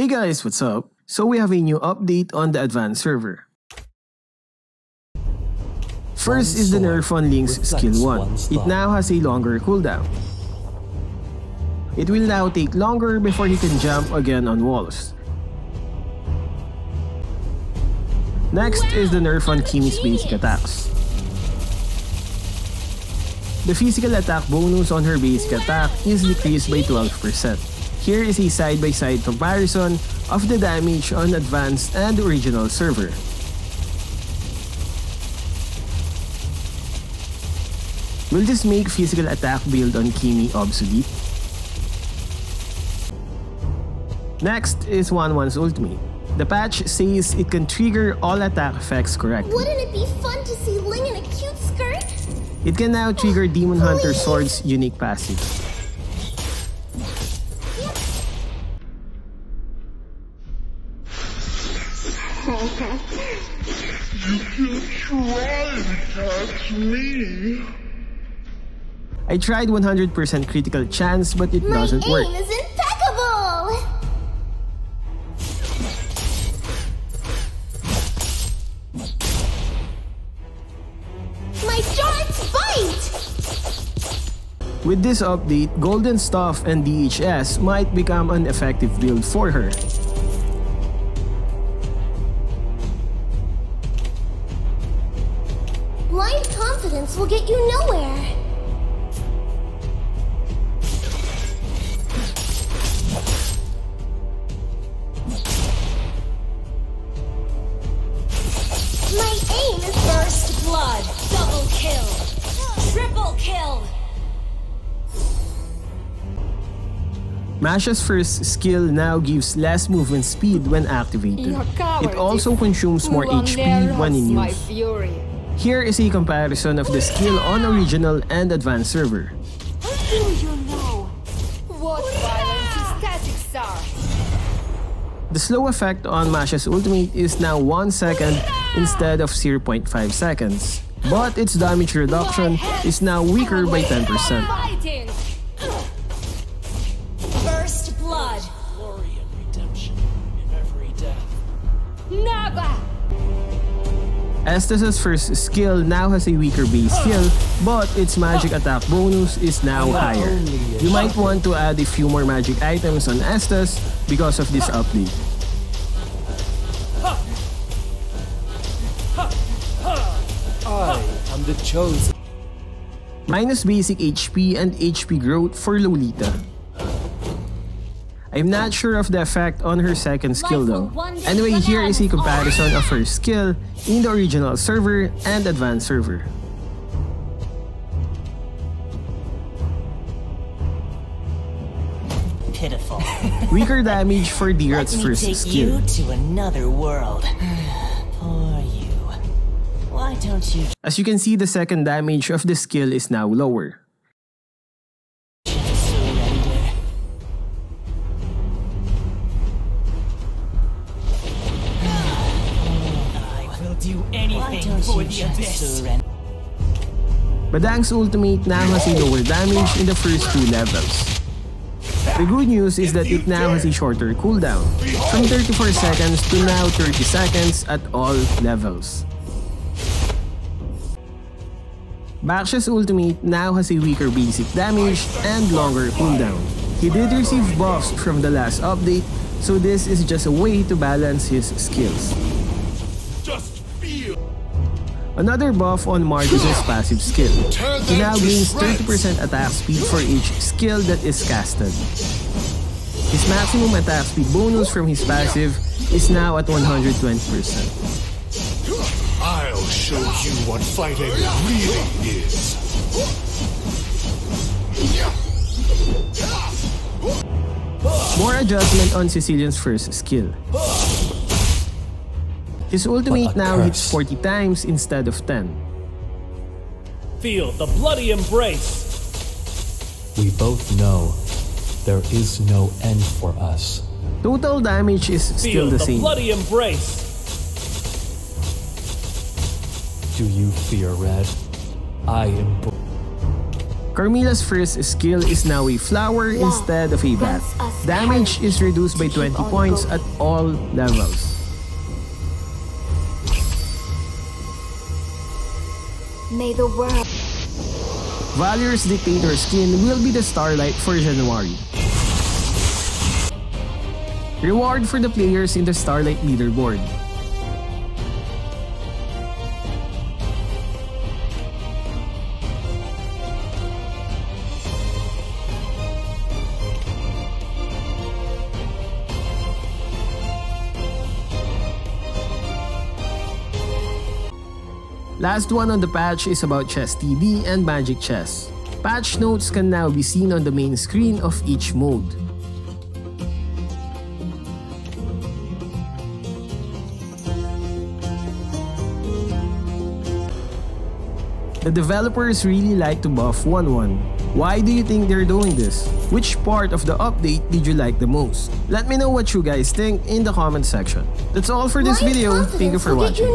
Hey guys, what's up? So we have a new update on the advanced server. First is the nerf on Ling's skill 1. It now has a longer cooldown. It will now take longer before he can jump again on walls. Next is the nerf on Kimmy's basic attacks. The physical attack bonus on her basic attack is decreased by 12%. Here is a side-by-side -side comparison of the damage on advanced and original server. Will this make physical attack build on Kimmy obsolete? Next is Wanwan's ultimate. The patch says it can trigger all attack effects correctly. Wouldn't it be fun to see Ling in a cute skirt? It can now trigger Demon Hunter Sword's unique passive. You can try to catch me. I tried 100% critical chance but it My doesn't aim work. is impeccable! My darts bite! With this update, Golden Staff and DHS might become an effective build for her. Confidence will get you nowhere. My aim is First blood, double kill, triple kill. Masha's first skill now gives less movement speed when activated. It also consumes more HP when in use. Fury. Here is a comparison of the skill on original and advanced server. Do you know? What violence statics are? The slow effect on Masha's ultimate is now 1 second instead of 0.5 seconds. But its damage reduction is now weaker by 10%. First blood. glory and redemption in every death. Never! Estes' first skill now has a weaker base skill, but its magic attack bonus is now higher. You might want to add a few more magic items on Estes because of this update. I am the chosen. Minus basic HP and HP growth for Lolita. I'm not sure of the effect on her second skill though. Anyway, here is a comparison of her skill in the original server and advanced server. Pitiful. Weaker damage for Dyrroth's Let me first take skill. you to another world. Poor you. Why don't you As you can see, the second damage of the skill is now lower. Do anything for the abyss. Surrender? Badang's ultimate now has a lower damage in the first two levels. The good news is that it now has a shorter cooldown, from 34 seconds to now 30 seconds at all levels. Bax's ultimate now has a weaker basic damage and longer cooldown. He did receive buffs from the last update, so this is just a way to balance his skills. Another buff on Martis's passive skill. He now gains 30% attack speed for each skill that is casted. His maximum attack speed bonus from his passive is now at 120%. I'll show you what fighting really is. More adjustment on Cecilion's first skill. His ultimate What a now hits 40 times instead of 10. Feel the bloody embrace. We both know there is no end for us. Total damage is still Feel the the same. bloody embrace. Do you fear red? I am. Carmilla's first skill is now a flower instead of a bat. Damage is reduced by 20 points at all levels. May the world. Valir's Dictator skin will be the Starlight for January. Reward for the players in the Starlight leaderboard. Last one on the patch is about Chess TD and Magic Chess. Patch notes can now be seen on the main screen of each mode. The developers really like to buff Wanwan. Why do you think they're doing this? Which part of the update did you like the most? Let me know what you guys think in the comment section. That's all for this video. Thank you for watching.